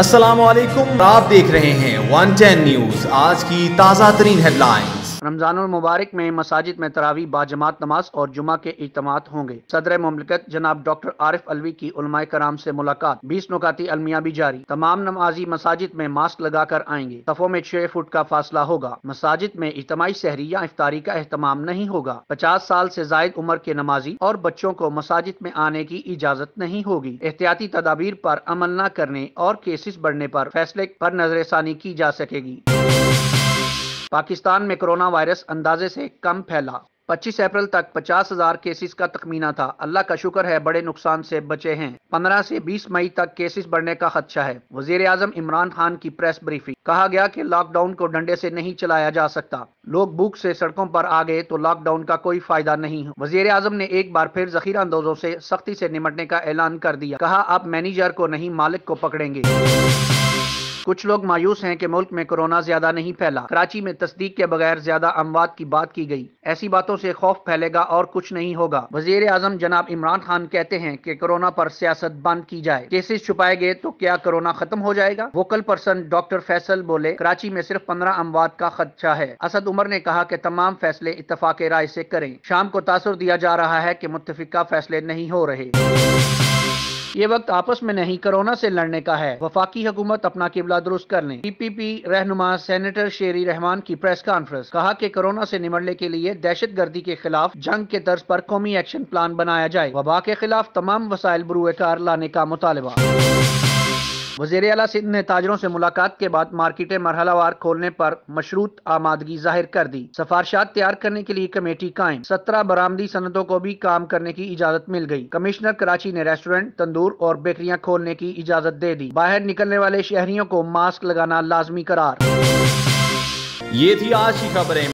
असलम आप देख रहे हैं वन टेन न्यूज़ आज की ताज़ा तरीन हेडलाइंस रमज़ान मुबारक में मसाजिद में तरावी, बाजमात, नमाज़ और जुमा के इजमात होंगे। सदर ममलिकत जनाब डॉक्टर आरिफ अलवी की उलमाए कराम से मुलाकात। बीस नुकाती अलमिया भी जारी। तमाम नमाजी मसाजिद में मास्क लगा कर आएँगे। सफों में छह फुट का फासला होगा। मसाजिद में इजमाही शहरी या इफ्तारी का अहतमाम नहीं होगा। पचास साल ऐसी जायद उम्र के नमाजी और बच्चों को मसाजिद में आने की इजाज़त नहीं होगी। एहतियाती तदाबीर आरोप अमल न करने और केसेस बढ़ने आरोप फैसले पर नजरसानी की जा सकेगी। पाकिस्तान में कोरोना वायरस अंदाजे से कम फैला। 25 अप्रैल तक पचास हज़ार केसेस का तखमीना था। अल्लाह का शुक्र है, बड़े नुकसान से बचे हैं। 15 से 20 मई तक केसेस बढ़ने का खदशा है। वज़ीर आज़म इमरान खान की प्रेस ब्रीफिंग। कहा गया कि लॉकडाउन को डंडे से नहीं चलाया जा सकता। लोग भूख से सड़कों पर आ गए तो लॉकडाउन का कोई फ़ायदा नहीं वज़ीर आज़म ने एक बार फिर जखीरा अंदोजों से सख्ती से निमटने का ऐलान कर दिया। कहा, आप मैनेजर को नहीं, मालिक को पकड़ेंगे। कुछ लोग मायूस हैं कि मुल्क में कोरोना ज़्यादा नहीं फैला। कराची में तस्दीक के बगैर ज़्यादा अमवात की बात की गई। ऐसी बातों से खौफ फैलेगा और कुछ नहीं होगा। वज़ीर आज़म जनाब इमरान खान कहते हैं कि कोरोना पर सियासत बंद की जाए। केसेस छुपाए गए तो क्या कोरोना खत्म हो जाएगा? वोकल पर्सन डॉक्टर फैसल बोले, कराची में सिर्फ़ पंद्रह अमवात का खदशा है। असद उमर ने कहा कि तमाम फैसले इतफाक राय से करें। शाम को तासर दिया जा रहा है कि मुतफिका फैसले नहीं हो रहे। ये वक्त आपस में नहीं, कोरोना से लड़ने का है। वफाकी हुकूमत अपना किबला दुरुस्त कर ले। पी पी पी रहनुमा सेनेटर शेरी रहमान की प्रेस कॉन्फ्रेंस कहा की कोरोना ऐसी निमड़ने के लिए दहशत गर्दी के खिलाफ जंग के तर्ज आरोप कौमी एक्शन प्लान बनाया जाए। वबा के खिलाफ तमाम वसाइल बरूए कार लाने का मुतालबा। वज़ीर अला सिंध ने ताजरों से मुलाकात के बाद मार्केटें मरहलावार खोलने पर मशरूत आमादगी ज़ाहिर कर दी। सफारशात तैयार करने के लिए कमेटी कायम। सत्रह बरामदी सनतों को भी काम करने की इजाज़त मिल गई। कमिश्नर कराची ने रेस्टोरेंट, तंदूर और बेकरियाँ खोलने की इजाज़त दे दी। बाहर निकलने वाले शहरियों को मास्क लगाना लाजमी करार। ये थी आज की खबरें।